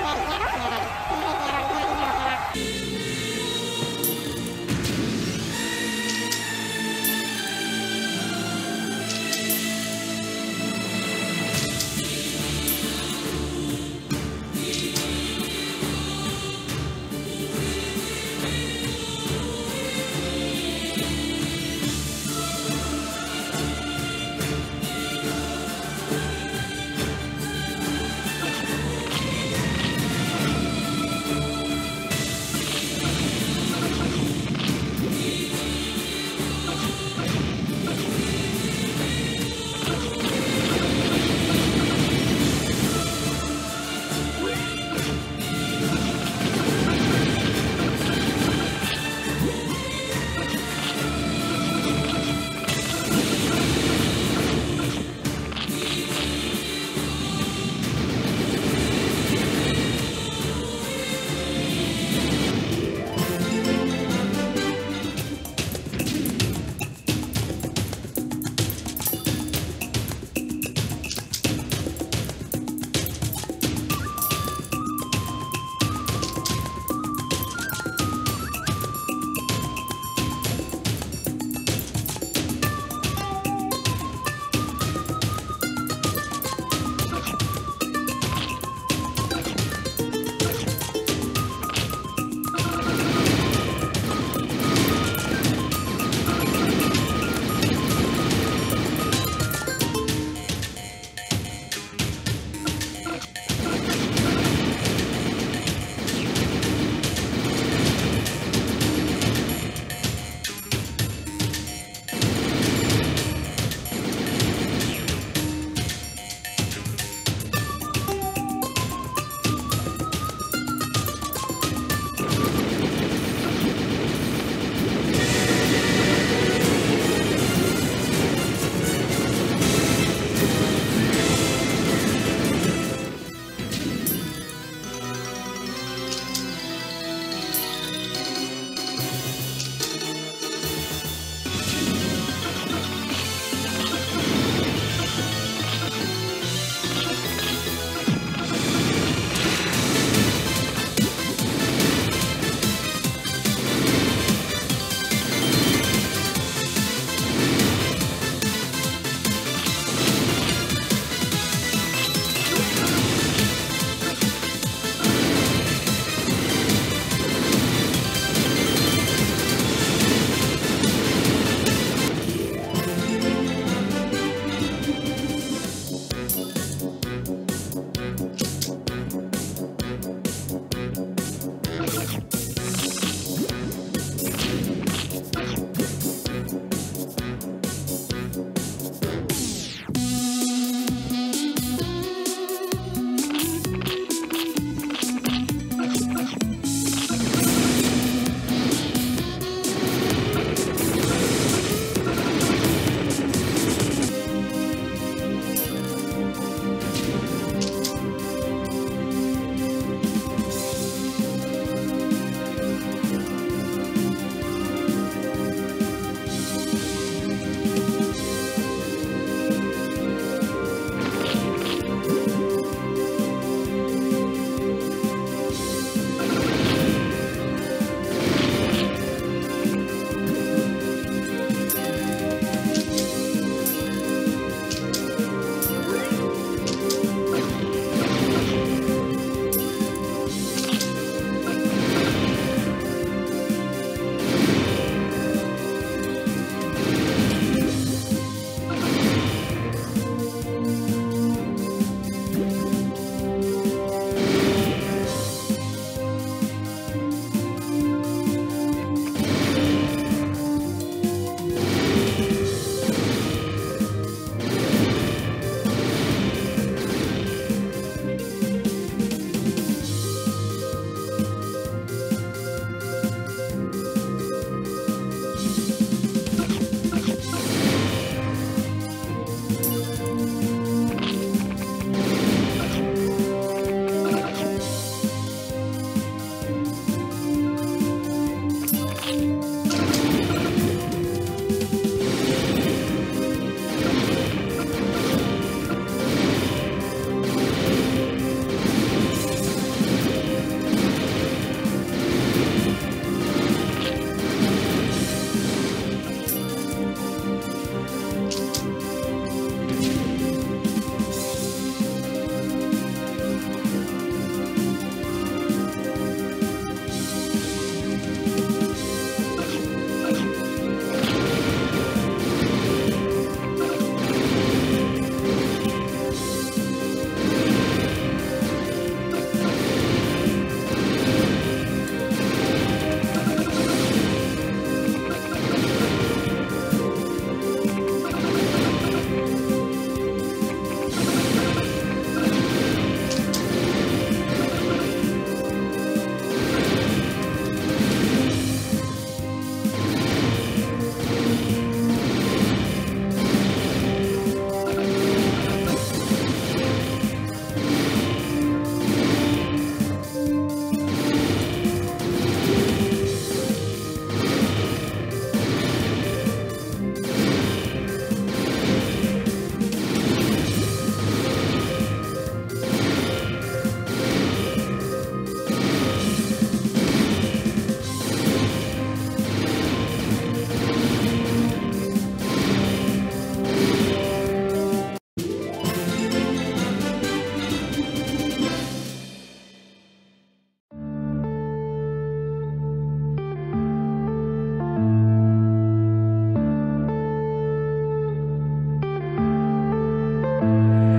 Yeah,